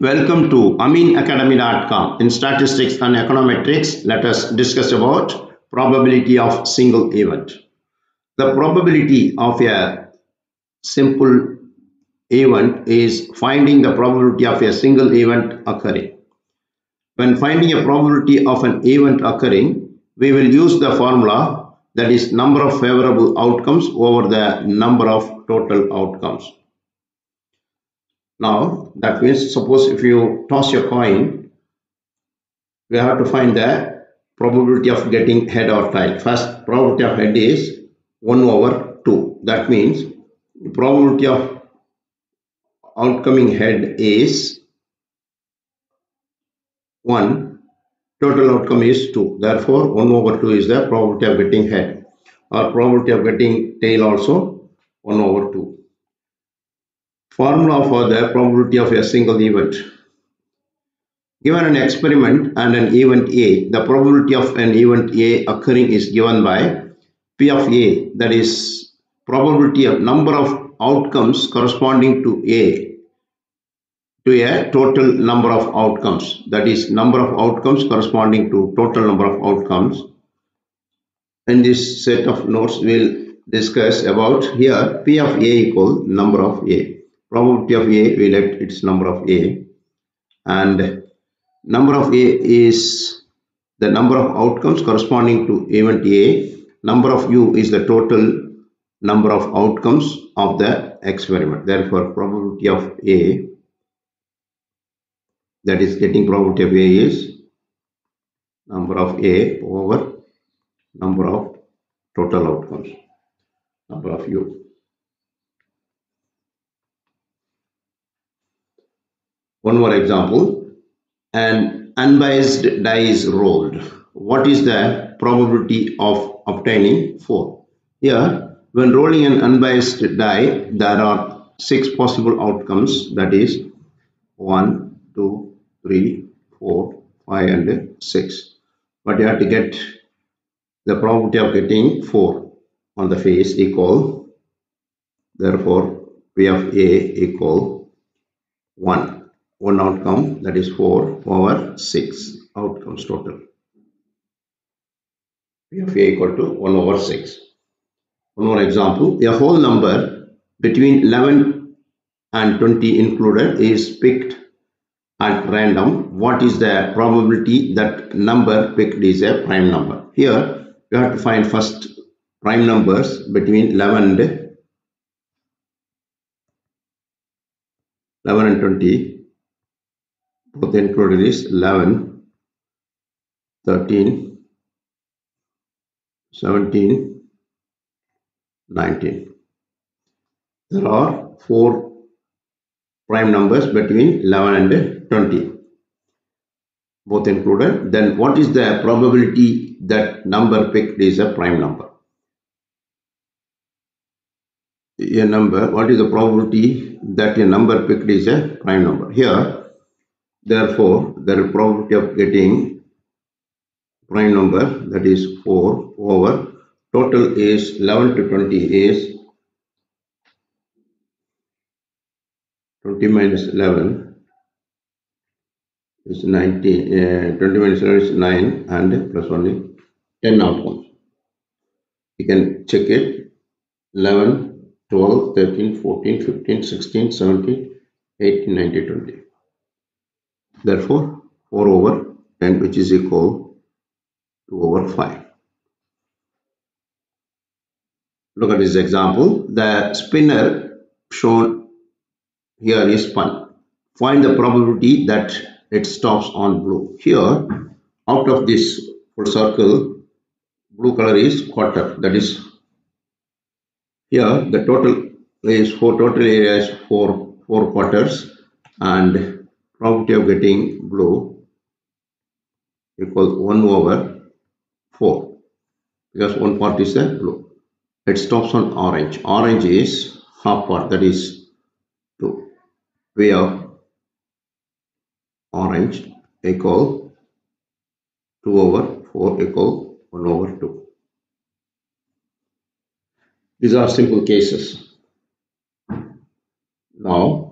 Welcome to ameenacademy.com. In statistics and econometrics, let us discuss about probability of single event. The probability of a simple event is finding the probability of a single event occurring. When finding a probability of an event occurring, we will use the formula that is number of favorable outcomes over the number of total outcomes. Now that means suppose if you toss your coin, we have to find the probability of getting head or tail. First probability of head is 1 over 2. That means the probability of outcoming head is 1. Total outcome is 2. Therefore 1 over 2 is the probability of getting head or probability of getting tail also 1 over 2. Formula for the probability of a single event. Given an experiment and an event A, the probability of an event A occurring is given by P of A, that is probability of number of outcomes corresponding to A to a total number of outcomes. That is number of outcomes corresponding to total number of outcomes. In this set of notes we'll discuss about here p of a equal number of a probability of A, we let its number of A and number of A is the number of outcomes corresponding to event A. Number of U is the total number of outcomes of the experiment. Therefore, probability of A that is getting probability of A is number of A over number of total outcomes, number of U. One more example. An unbiased die is rolled. What is the probability of obtaining 4? Here, when rolling an unbiased die, there are 6 possible outcomes. That is 1, 2, 3, 4, 5 and 6. But you have to get the probability of getting 4 on the face equal. Therefore, P of A equal 1 one outcome that is 4 over 6 outcomes total. P equal to 1 over 6. One more example, a whole number between 11 and 20 included is picked at random. What is the probability that number picked is a prime number? Here, you have to find first prime numbers between 11 and 11 and 20 both included is 11 13 17 19 there are four prime numbers between 11 and 20 both included. Then what is the probability that number picked is a prime number? A number what is the probability that a number picked is a prime number? Here Therefore, the probability of getting prime number that is 4 over total is 11 to 20 is 20 minus 11 is 19 uh, 20 minus 11 is 9 and plus only 10 outcomes you can check it. 11 12 13 14 15 16 17 18 19 20 Therefore, 4 over 10 which is equal to over 5. Look at this example. The spinner shown here is spun. Find the probability that it stops on blue. Here, out of this full circle, blue color is quarter. That is, here the total is four total area is four four quarters and probability of getting blue equals 1 over 4 because one part is the blue. It stops on orange. Orange is half part that is 2. We have orange equal 2 over 4 equal 1 over 2. These are simple cases. Now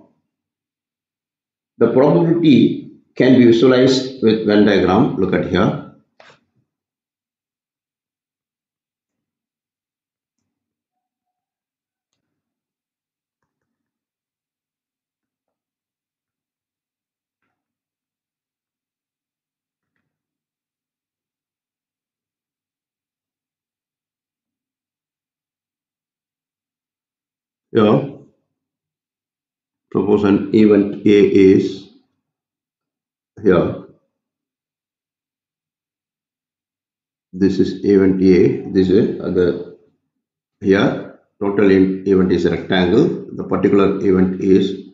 The probability can be visualized with Venn diagram. Look at here. Here, an event A is here. This is event A. This is the here total event is rectangle. The particular event is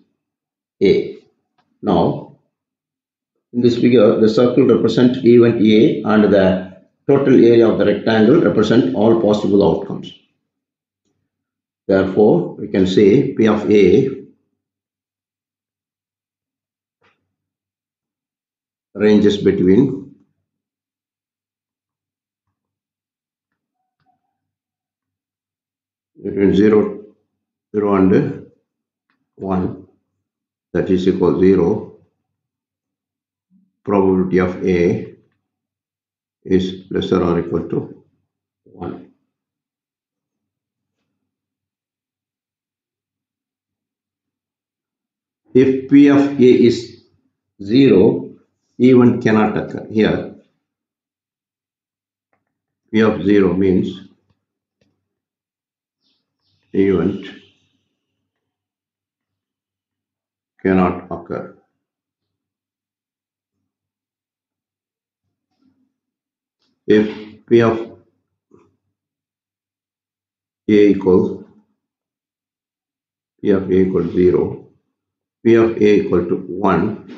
A. Now, in this figure, the circle represents event A and the total area of the rectangle represent all possible outcomes. Therefore, we can say P of A ranges between between 0, 0 and 1 that is equal 0 probability of A is lesser or equal to 1. If P of A is 0, event cannot occur. Here, P of 0 means event cannot occur. If P of A equals P of A equals 0, P of A equal to 1,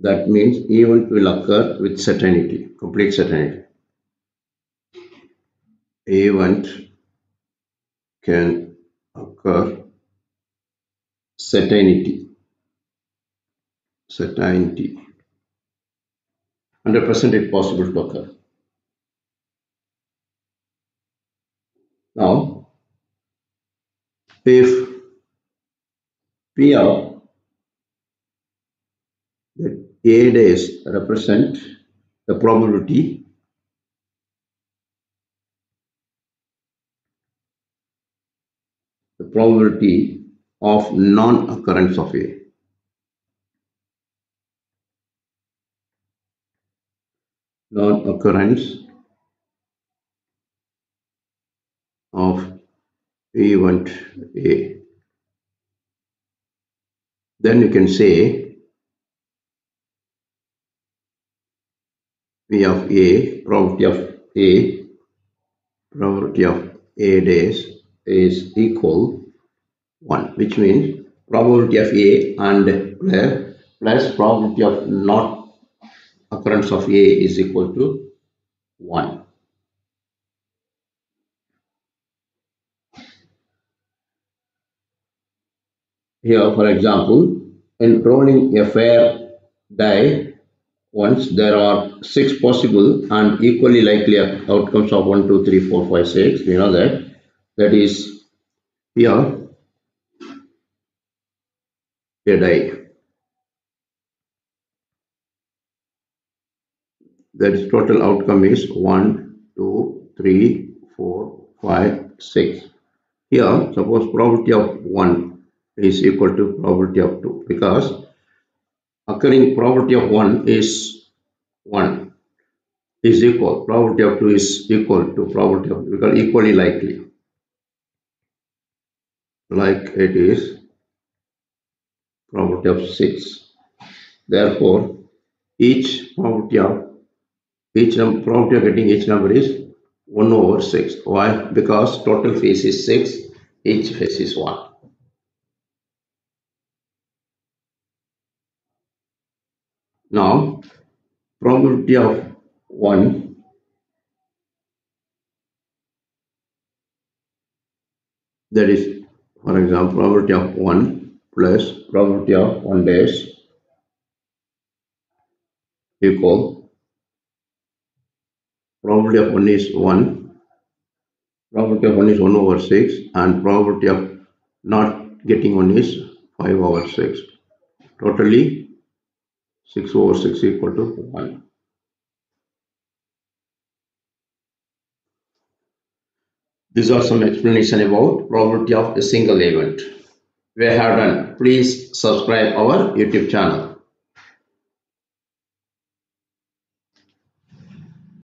that means event will occur with certainty, complete certainty. Event can occur certainty, certainty. 100% it possible to occur. Now, if P of A days represent the probability the probability of non-occurrence of A. Non-occurrence of event A then you can say P of A, probability of A, probability of A days is equal 1, which means probability of A and plus probability of not occurrence of A is equal to 1. Here, for example, in rolling a fair die, once there are six possible and equally likely outcomes of 1, 2, 3, 4, 5, 6, we know that. That is here a die. That is total outcome is 1, 2, 3, 4, 5, 6. Here, suppose probability of 1 is equal to probability of 2 because occurring probability of 1 is 1 is equal probability of 2 is equal to probability of because equally likely. Like it is probability of 6 therefore each probability of each number probability of getting each number is 1 over 6 why? Because total phase is 6 each phase is 1 Now, probability of 1 that is for example probability of 1 plus probability of 1 dash equal probability of 1 is 1 probability of 1 is 1 over 6 and probability of not getting 1 is 5 over 6. Totally 6 over 6 equal to 1. These are some explanation about probability of a single event. We have done. Please subscribe our YouTube channel.